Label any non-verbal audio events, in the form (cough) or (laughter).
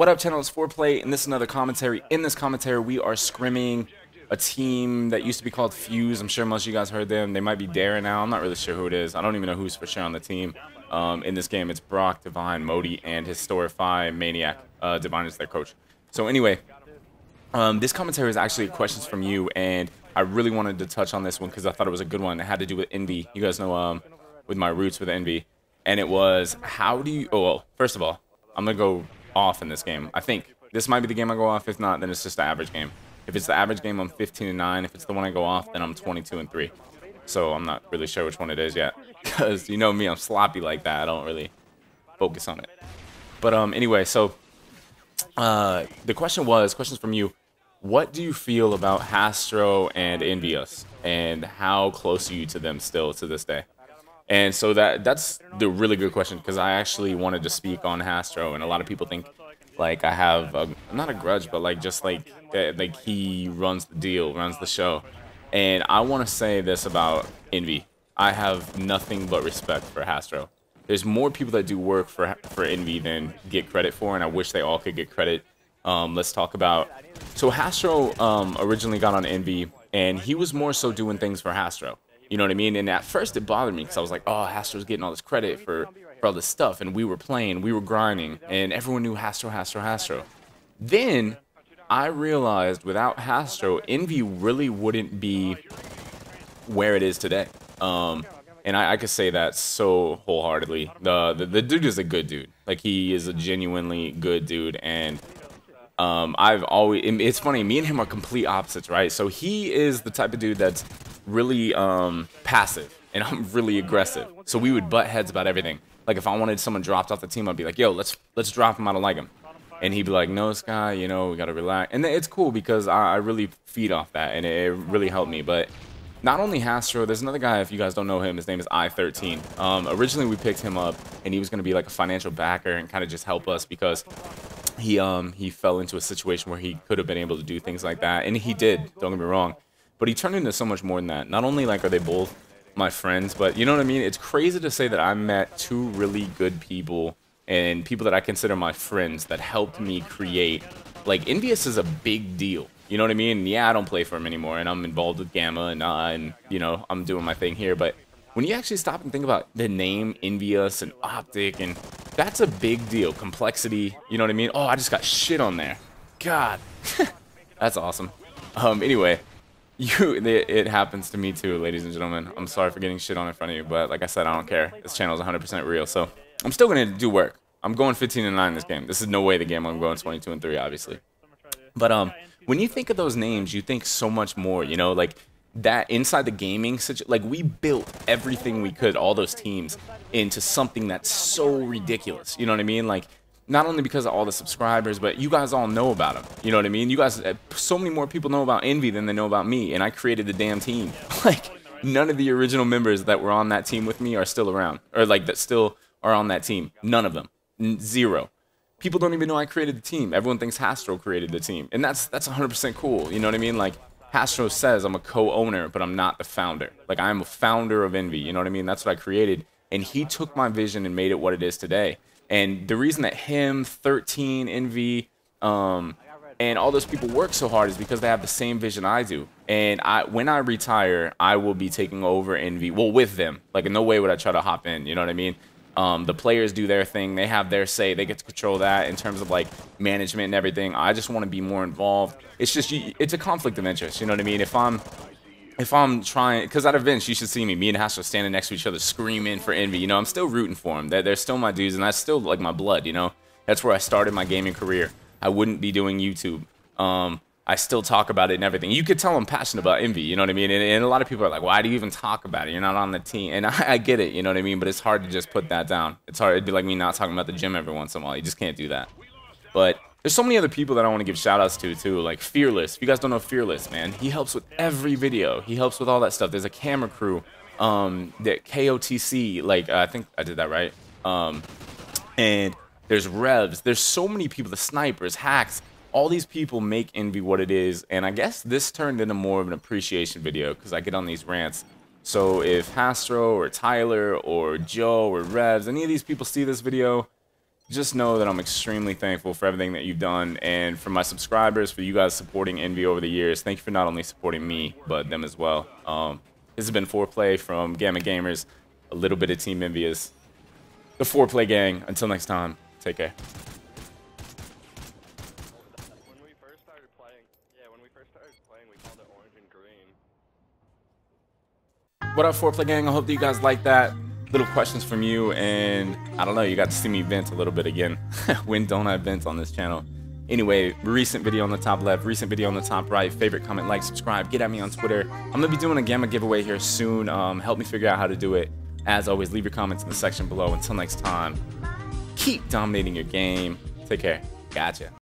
What up, channel? It's Foreplay, and this is another commentary. In this commentary, we are scrimming a team that used to be called Fuse. I'm sure most of you guys heard them. They might be Darren now. I'm not really sure who it is. I don't even know who's for sure on the team. Um, in this game, it's Brock, Divine, Modi, and Historify Maniac. Uh, Divine is their coach. So anyway, um, this commentary is actually questions from you, and I really wanted to touch on this one because I thought it was a good one. It had to do with Envy. You guys know um, with my roots with Envy. And it was, how do you... Oh, well, first of all, I'm going to go off in this game. I think this might be the game I go off. If not, then it's just the average game. If it's the average game, I'm 15 and 9. If it's the one I go off, then I'm 22 and 3. So I'm not really sure which one it is yet, (laughs) because you know me, I'm sloppy like that. I don't really focus on it. But um, anyway, so uh, the question was, questions from you. What do you feel about Hastro and EnVyUs, and how close are you to them still to this day? And so that that's the really good question because I actually wanted to speak on Hastro, and a lot of people think like I have a, not a grudge, but like just like like he runs the deal, runs the show. And I want to say this about Envy. I have nothing but respect for Hastro. There's more people that do work for for Envy than get credit for, and I wish they all could get credit. Um, let's talk about. So Hastro um, originally got on Envy, and he was more so doing things for Hastro. You know what I mean? And at first it bothered me because I was like, oh, Hastro's getting all this credit for, for all this stuff. And we were playing, we were grinding, and everyone knew Hastro, Hastro, Hastro. Then I realized without Hastro, Envy really wouldn't be where it is today. Um, and I, I, could say that so wholeheartedly. The, the, the dude is a good dude. Like he is a genuinely good dude, and um, I've always. It's funny. Me and him are complete opposites, right? So he is the type of dude that's really um, passive and (laughs) I'm really aggressive. So we would butt heads about everything. Like if I wanted someone dropped off the team, I'd be like, "Yo, let's let's drop him. I don't like him." And he'd be like, "No, Sky, you know, we gotta relax." And it's cool because I, I really feed off that, and it, it, really helped me. But not only Hastro, there's another guy. If you guys don't know him, his name is I13. Um, originally, we picked him up, and he was gonna be like a financial backer and kind of just help us because he um he fell into a situation where he could have been able to do things like that, and he did. Don't get me wrong. But he turned into so much more than that. Not only like are they both my friends, but you know what I mean? It's crazy to say that I met two really good people and people that I consider my friends that helped me create. Like EnVyUs is a big deal. You know what I mean? Yeah, I don't play for him anymore, and I'm involved with Gamma, and uh, and you know I'm doing my thing here. But when you actually stop and think about the name EnVyUs and Optic, and that's a big deal. Complexity. You know what I mean? Oh, I just got shit on there. God, (laughs) that's awesome. Um, anyway, you it, happens to me too, ladies and gentlemen. I'm sorry for getting shit on in front of you, but like I said, I don't care. This channel is 100% real, so I'm still gonna do work. I'm going 15 and 9 in this game. This is no way the game I'm going 22 and 3, obviously. But um, when you think of those names, you think so much more. You know, like that inside the gaming such like we built everything we could, all those teams, into something that's so ridiculous. You know what I mean? Like not only because of all the subscribers, but you guys all know about him. You know what I mean? You guys, uh, so many more people know about Envy than they know about me, and I created the damn team. (laughs) like, none of the original members that were on that team with me are still around, or like that still are on that team. None of them, zero. People don't even know I created the team. Everyone thinks Hastro created the team, and that's that's 100% cool. You know what I mean? Like Hastro says, I'm a co-owner, but I'm not the founder. Like I'm a founder of Envy. You know what I mean? That's what I created, and he took my vision and made it what it is today. And the reason that him, 13, Envy, um, and all those people work so hard is because they have the same vision I do. And I, when I retire, I will be taking over Envy. Well, with them. Like, in no way would I try to hop in. You know what I mean? Um, the players do their thing. They have their say. They get to control that in terms of like management and everything. I just want to be more involved. It's just it's a conflict of interest. You know what I mean? If I'm if I'm trying, because at events you should see me, me and Hash are standing next to each other screaming for Envy. You know, I'm still rooting for them. They're, they're still my dudes, and that's still like my blood. You know, that's where I started my gaming career. I wouldn't be doing YouTube. Um, I still talk about it and everything. You could tell I'm passionate about Envy. You know what I mean? And, and a lot of people are like, "Why do you even talk about it? You're not on the team." And I, I get it. You know what I mean? But it's hard to just put that down. It's hard. It'd be like me not talking about the gym every once in a while. You just can't do that. But there's so many other people that I want to give shout outs to too, like Fearless. If you guys don't know Fearless, man, he helps with every video. He helps with all that stuff. There's a camera crew, um, that KOTC, like uh, I think I did that right. Um, and there's Revz. There's so many people. The snipers, hacks. All these people make Envy what it is, and I guess this turned into more of an appreciation video because I get on these rants. So if Hastro or Tyler or Joe or Revz, any of these people see this video, just know that I'm extremely thankful for everything that you've done and for my subscribers, for you guys supporting Envy over the years. Thank you for not only supporting me, but them as well. Um, this has been Foreplay from Gamma Gamers, a little bit of Team EnVyUs. The Foreplay gang. Until next time, take care. When we first started playing, yeah, when we first started playing, we called it orange and green. What up, Foreplay gang? I hope that you guys like that. Little questions from you, and I don't know, you got to see me vent a little bit again. (laughs) when don't I vent on this channel? Anyway, recent video on the top left, recent video on the top right, favorite, comment, like, subscribe, get at me on Twitter. I'm gonna be doing a Gamma giveaway here soon. Um, help me figure out how to do it. As always, leave your comments in the section below. Until next time, keep dominating your game. Take care. Gotcha.